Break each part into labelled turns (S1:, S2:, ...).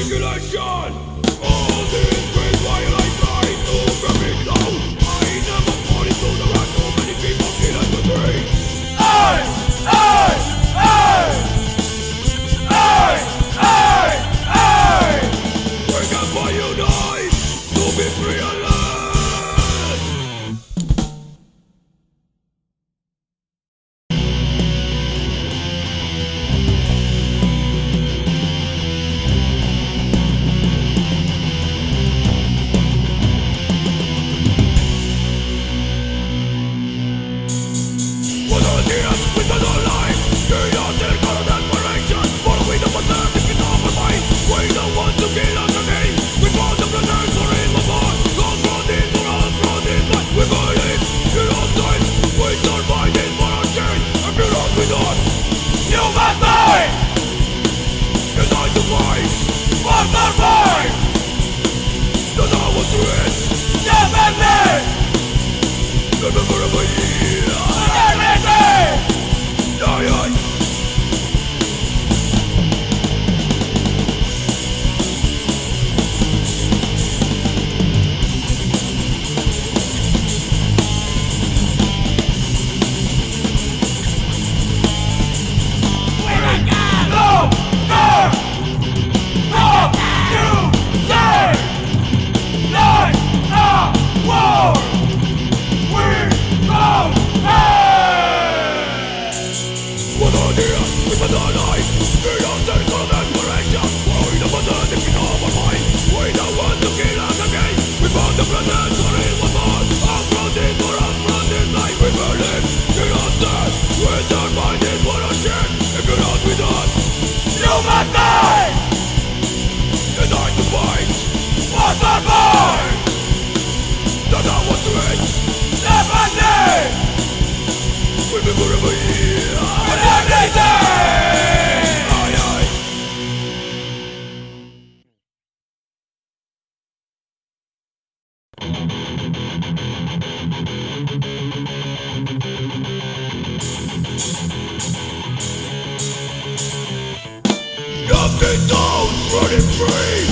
S1: Regulation! All the más free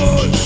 S1: Demon